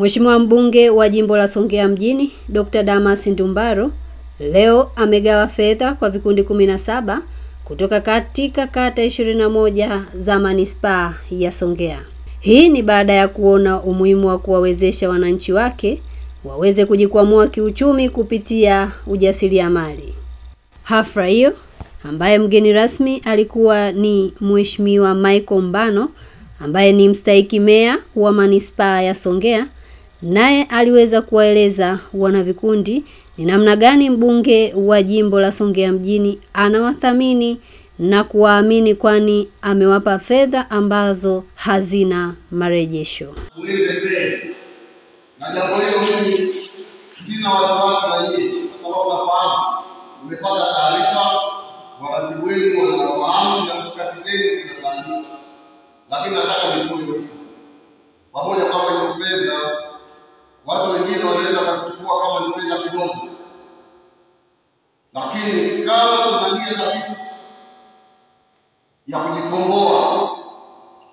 Mheshimiwa mbunge wa jimbo la Songea mjini Dr. Damas Ndumbaro leo amegawa fedha kwa vikundi kumi na saba kutoka katika kata ishirini na moja za manispaa ya Songea. Hii ni baada ya kuona umuhimu wa kuwawezesha wananchi wake waweze kujikwamua kiuchumi kupitia ujasiriamali. Hafla hiyo ambaye mgeni rasmi alikuwa ni Mheshimiwa Michael Mbano ambaye ni mstahiki meya wa manispaa ya Songea, naye aliweza kuwaeleza wanavikundi ni namna gani mbunge wa jimbo la Songea mjini anawathamini na kuwaamini, kwani amewapa fedha ambazo hazina marejesho. Na jambo hilo, mimi sina wasiwasi na yeye, kwa sababu nafahamu taarifa, waratibu wenu wanafahamu na kazi zenu zinafanyika, lakini nataka pamoja kwamba hizo watu wengine wanaweza kuchukua kama ni fedha kidogo, lakini kama tuna dhabiti ya kujikomboa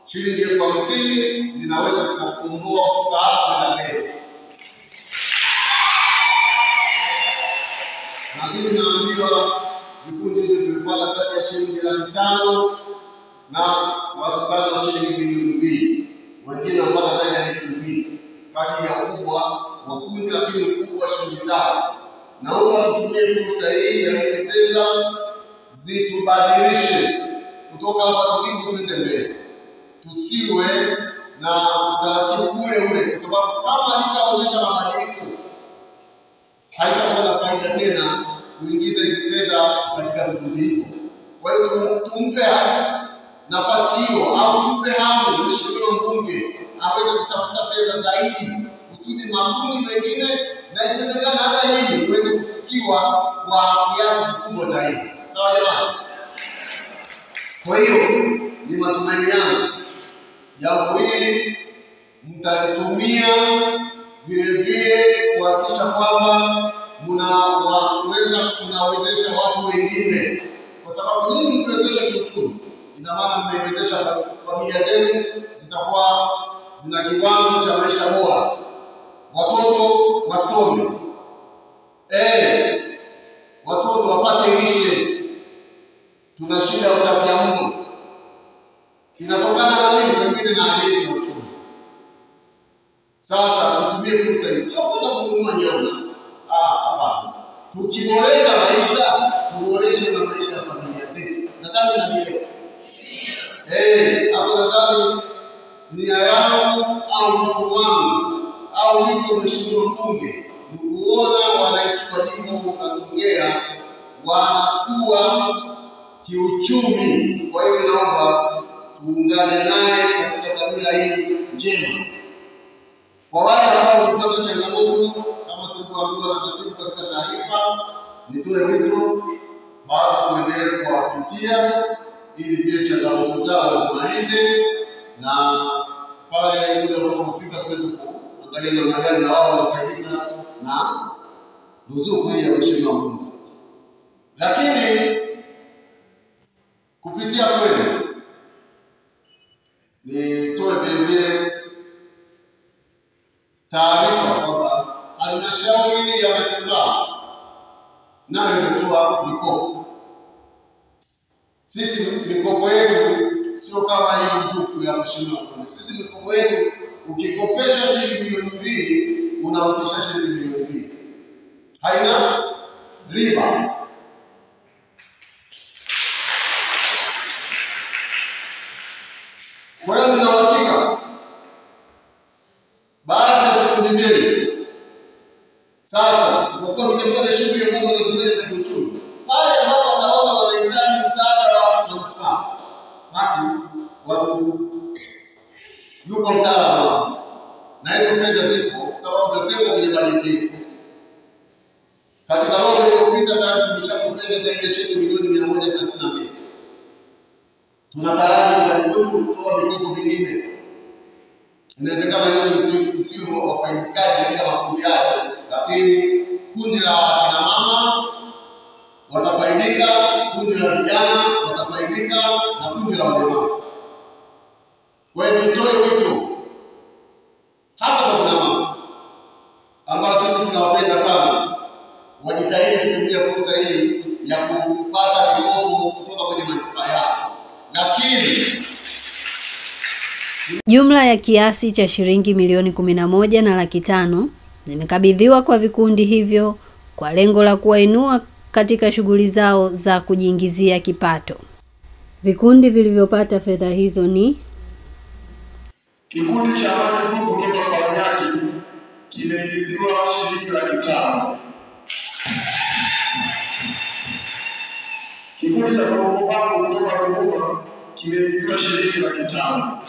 shilingi elfu hamsini zinaweza zikakomboa kutoka hapa na mbele. Lakini naambiwa vikundi hivi vimepata kati ya shilingi laki tano na wastani wa shilingi milioni mbili, wengine wamepata zaidi ya milioni mbili kati ya ukubwa wa kundi, lakini ukubwa wa shughuli zao. Naomba mtumie fursa hii ya hizi pesa zitubadilishe kutoka hapa tulipo tuende mbele tusiwe na utaratibu ule ule, kwa sababu kama nitaonyesha mabadiliko haitakuwa na faida tena kuingiza hizi fedha katika vikundi hivyo. Kwa hiyo tumpe nafasi hiyo au tumpe hamu mheshimiwa mbunge aweze kutafuta fedha zaidi kusudi makundi mengine na ikiwezekana hata yeye uweze kufikiwa kwa kiasi kikubwa zaidi. Sawa jamani? Kwa hiyo ni matumaini yangu jambo hili mtalitumia vile vile kuhakikisha kwamba mnaweza kunawezesha watu wengine, kwa sababu nyinyi mkiwezesha kiuchumi, ina maana mmewezesha familia zenu zitakuwa zina kiwango cha maisha bora, watoto wasome, eh, watoto wapate lishe. Tuna shida ya utapiamlo inatokana na nini? Pengine na hali yetu ya uchumi. Sasa tutumie fursa hii, sio kwenda kununua nyama. Ah, hapana. Tukiboresha maisha, tuboreshe na maisha ya familia zetu. Nadhani nanielewa. Eh, hapo nadhani nia yao au mtu wangu au hivyo, mheshimiwa mbunge ni kuona wananchi wa jimbo wanakuwa kiuchumi. Kwa hiyo naomba tuungane naye katika dhamira hii njema. Kwa wale ambao kupata changamoto kama tulivyoambiwa na katibu katika taarifa, nitoe wito bado tuendelee kuwapitia ili zile changamoto zao zimalize, na pale muda unapofika tuweze kuangalia namna gani na wao wanafaidika na ruzuku hii ya mheshimiwa mbunge, lakini kupitia kwenu nitoe vile vile taarifa kwamba halmashauri ya manispaa nayo imetoa mikopo. Sisi mikopo yetu sio kama hii ruzuku ya mheshimiwa. Sisi mikopo yetu ukikopesha shilingi milioni mbili unarudisha shilingi milioni mbili, haina riba. Kwa hiyo nina uhakika baadhi ya vikundi vyenu sasa, kwa kuwa mmefanya shughuli yuko mtaalamu na hizo fedha zipo, sababu za kwenye bajeti. Katika roho iliyopita tayari tumeshakopesha zaidi ya shilingi milioni mia moja thelathini na mbili tunataraji karibu kutoa mikopo mingine. Inawezekana hiyo ni msimu wa wafaidikaji katika makundi hayo, lakini kundi la kina mama watafaidika, kundi la vijana watafaidika na kundi la walemavu. Kwa hiyo nitoe wito hasa kwa kinamama ambao sisi tunawapenda sana, wajitahidi kutumia fursa hii ya kupata vikopo kutoka kwenye manispaa yao, lakini jumla ya kiasi cha shilingi milioni kumi na moja na laki tano zimekabidhiwa kwa vikundi hivyo kwa lengo la kuwainua katika shughuli zao za kujiingizia kipato. Vikundi vilivyopata fedha hizo ni Kikundi cha Amani Group kutoka Kawanyaki kimeingiziwa shilingi laki tano. Kikundi cha Kongo Bank kutoka Ruvuma kimeingiziwa shilingi laki tano.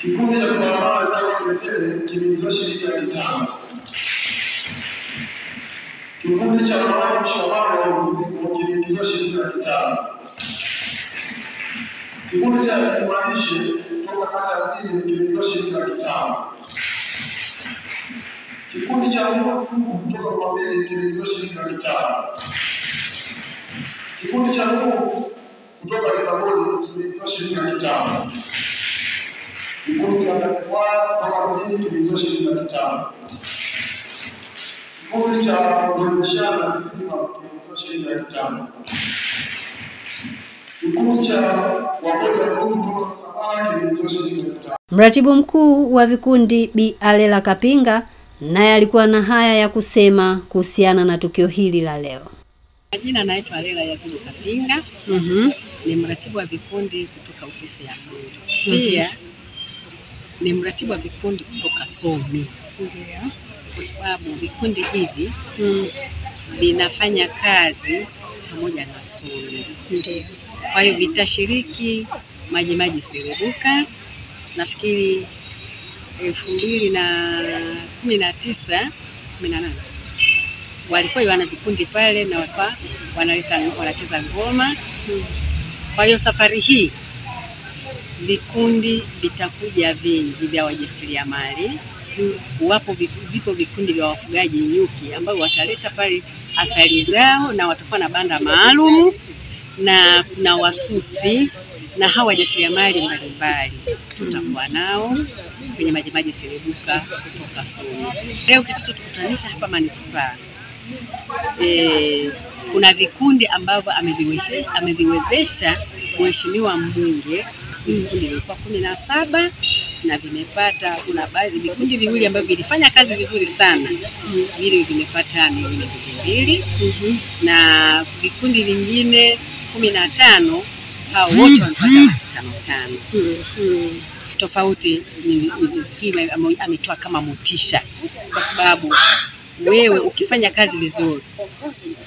Kikundi cha Kupambana kutoka Kitele kimeingiziwa shilingi laki tano. Kikundi cha Amani Mshikamano kimeingiziwa shilingi laki tano. Kikundi cha Kimaanishi kutoka kata ya kimeingiziwa shilingi laki tano. Kikundi cha Mungu kutoka kwa Mbili shilingi laki tano. Kikundi cha Mungu kutoka Lisaboni shilingi laki tano. Kikundi cha Zakwaya kutoka kimeingiziwa shilingi laki tano. Kikundi cha Kuonyeshana Sima shilingi laki tano. Mratibu mkuu wa vikundi Bi Alela Kapinga naye alikuwa na haya ya kusema kuhusiana na tukio hili la leo. Majina naitwa Alela Yazidi Kapinga, mm -hmm. ni mratibu wa vikundi kutoka ofisi ya Mungu. Pia ni mratibu wa vikundi kutoka Somi, Ndio. kwa sababu vikundi hivi Mm. vinafanya kazi pamoja na sumu. Kwa hiyo vitashiriki Majimaji Serebuka, nafikiri elfu mbili na kumi na tisa kumi na nane walikuwa wana vikundi pale na walikuwa wanaleta wanacheza ngoma. Kwa hiyo safari hii vikundi vitakuja vingi vya wajasiriamali. Wapo vipo vikundi vya wafugaji nyuki ambao wataleta pale asali zao na watakuwa na banda maalum na na wasusi na hawa wajasiriamali mbalimbali tutakuwa nao kwenye Majimaji Serebuka kutoka Soni. Leo kilichotukutanisha hapa manispaa e, kuna vikundi ambavyo ameviwezesha, ameviwezesha mheshimiwa mbunge. Vikundi vilikuwa kumi na saba na vimepata, kuna baadhi vikundi viwili ambavyo vilifanya kazi vizuri sana, vile vimepata milioni mbili -hmm. na vikundi vingine kumi na tano. Hao wote wanapata tano tano. Tofauti ni ni- hii ametoa kama motisha, kwa sababu wewe ukifanya kazi vizuri,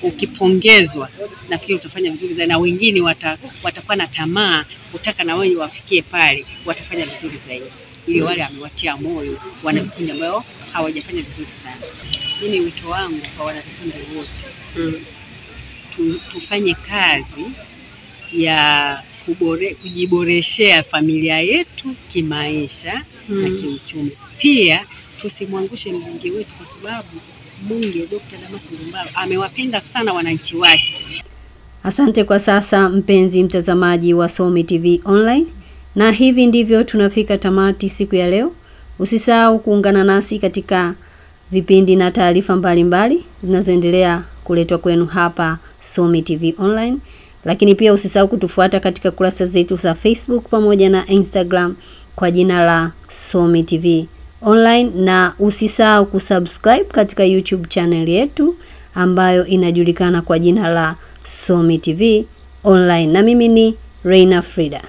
ukipongezwa, nafikiri utafanya vizuri zaidi, na wengine wata, watakuwa na tamaa kutaka na wewe wafikie pale, watafanya vizuri zaidi, ili wale amewatia moyo wana vikundi ambao hawajafanya vizuri sana. Mimi wito wangu kwa wana vikundi wote tu, tufanye kazi ya kubore, kujiboreshea familia yetu kimaisha na kiuchumi. Pia tusimwangushe mbunge wetu, kwa sababu mbunge Dr. Damas Ndumbaro amewapenda sana wananchi wake. Asante kwa sasa mpenzi mtazamaji wa Somi TV Online, na hivi ndivyo tunafika tamati siku ya leo. Usisahau kuungana nasi katika vipindi na taarifa mbalimbali zinazoendelea kuletwa kwenu hapa Somi TV Online, lakini pia usisahau kutufuata katika kurasa zetu za Facebook pamoja na Instagram kwa jina la Somi TV Online, na usisahau kusubscribe katika YouTube channel yetu ambayo inajulikana kwa jina la Somi TV Online, na mimi ni Reina Frida.